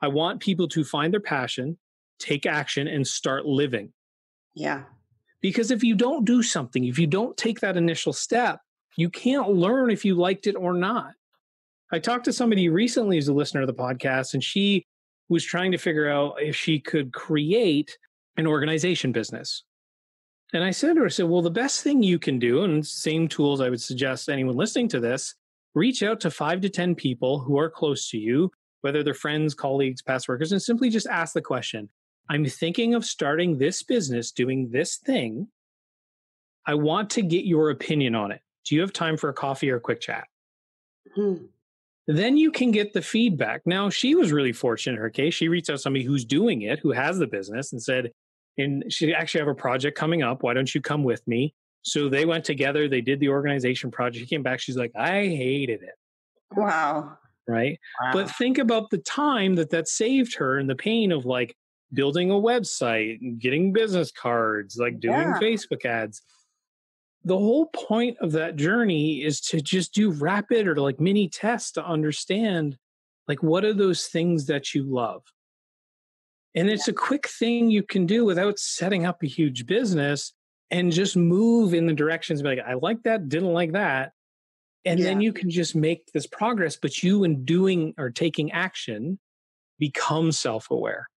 I want people to find their passion, take action, and start living. Yeah. Because if you don't do something, if you don't take that initial step, you can't learn if you liked it or not. I talked to somebody recently who's a listener of the podcast, and she was trying to figure out if she could create an organization business. And I said to her, I said, well, the best thing you can do, and same tools I would suggest anyone listening to this, reach out to five to 10 people who are close to you, whether they're friends, colleagues, past workers, and simply just ask the question I'm thinking of starting this business, doing this thing. I want to get your opinion on it. Do you have time for a coffee or a quick chat? Hmm. Then you can get the feedback. Now, she was really fortunate in her case. She reached out to somebody who's doing it, who has the business, and said, and she actually have a project coming up. Why don't you come with me? So they went together. They did the organization project. She came back. She's like, I hated it. Wow. Right. Wow. But think about the time that that saved her and the pain of like building a website and getting business cards, like doing yeah. Facebook ads. The whole point of that journey is to just do rapid or like mini tests to understand like what are those things that you love and it's a quick thing you can do without setting up a huge business and just move in the directions like, I like that, didn't like that. And yeah. then you can just make this progress, but you in doing or taking action become self aware.